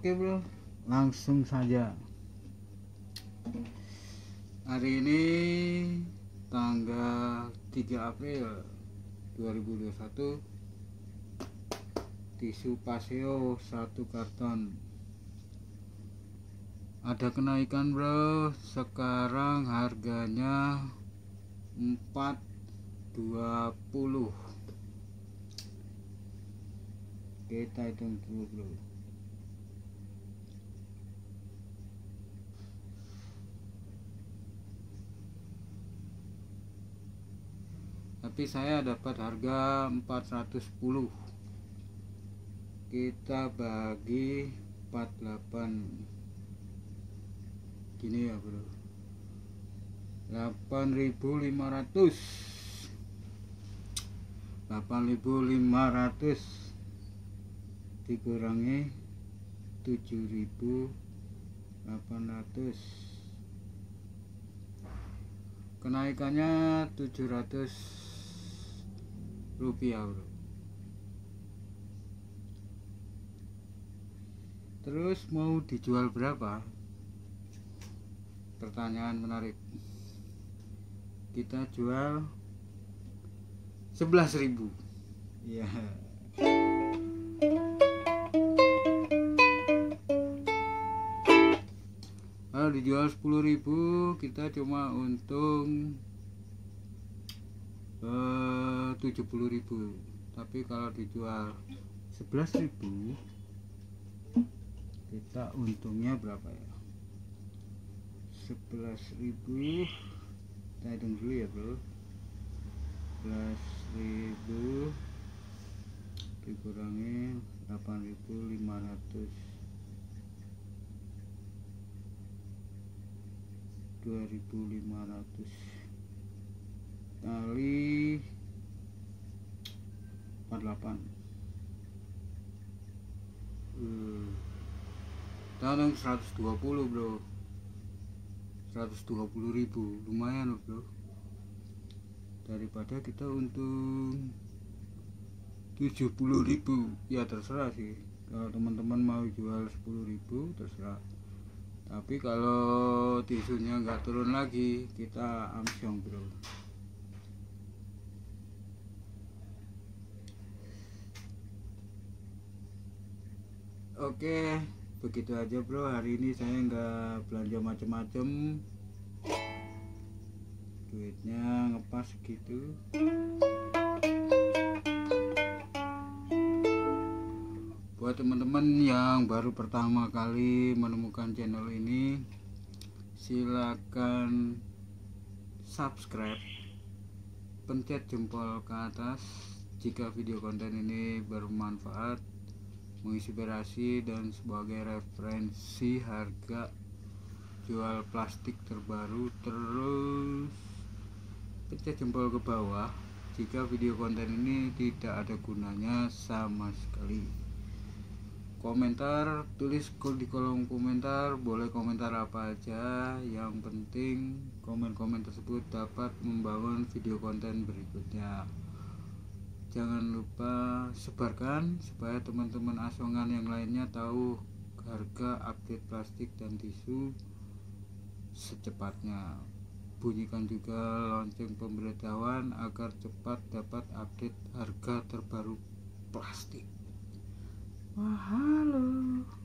Oke bro, langsung saja. Hari ini tanggal 3 April 2021 tisu paseo satu karton. Ada kenaikan bro. Sekarang harganya 420 kita hitung dulu bro tapi saya dapat harga 410 kita bagi 48 gini ya bro. 8500 8500 dikurangi 7800 kenaikannya 700 rupiah bro. Terus mau dijual berapa? Pertanyaan menarik. Kita jual 11.000 ya kalau dijual 10.000 kita cuma untung 70.000 tapi kalau dijual 11.000 kita untungnya berapa ya? 11.000 kita hitung dulu ya bro. 11.000 dikurangi 8.500 2500 kali 48 hmm. Tanam 120 bro. 120 ribu. Lumayan loh bro. Daripada kita untung 70 ribu. Ya terserah sih. Kalau teman-teman mau jual 10 ribu terserah. Tapi kalau tisunya nggak turun lagi kita amsyong bro Oke, begitu aja bro. Hari ini saya nggak belanja macem-macem. Duitnya ngepas gitu. Buat teman-teman yang baru pertama kali menemukan channel ini, silakan subscribe, pencet jempol ke atas jika video konten ini bermanfaat menginspirasi dan sebagai referensi harga jual plastik terbaru terus pencet jempol ke bawah. Jika video konten ini tidak ada gunanya sama sekali. Komentar tulis di kolom komentar boleh komentar apa aja. Yang penting komen-komen tersebut dapat membangun video konten berikutnya jangan lupa sebarkan supaya teman-teman asongan yang lainnya tahu harga update plastik dan tisu secepatnya. Bunyikan juga lonceng pemberitahuan agar cepat dapat update harga terbaru plastik. Wah halo